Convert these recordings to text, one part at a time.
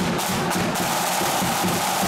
いいですね。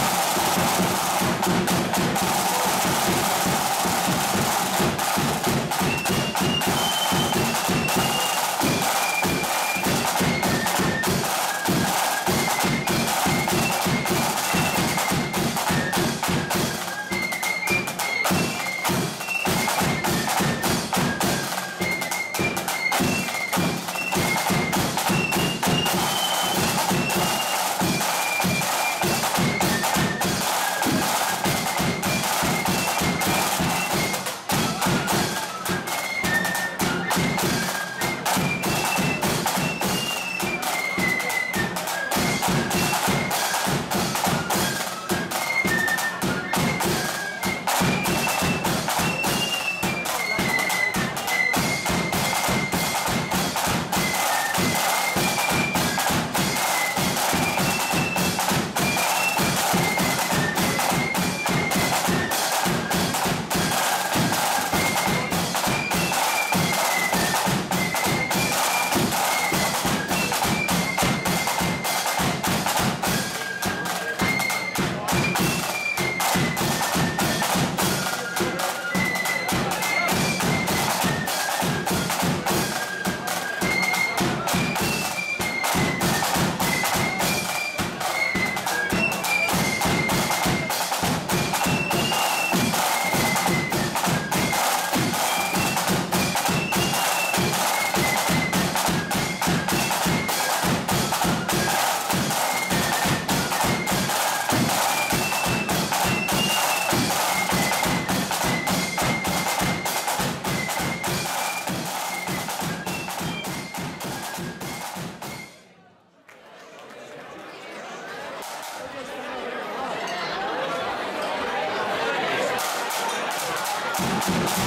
全然。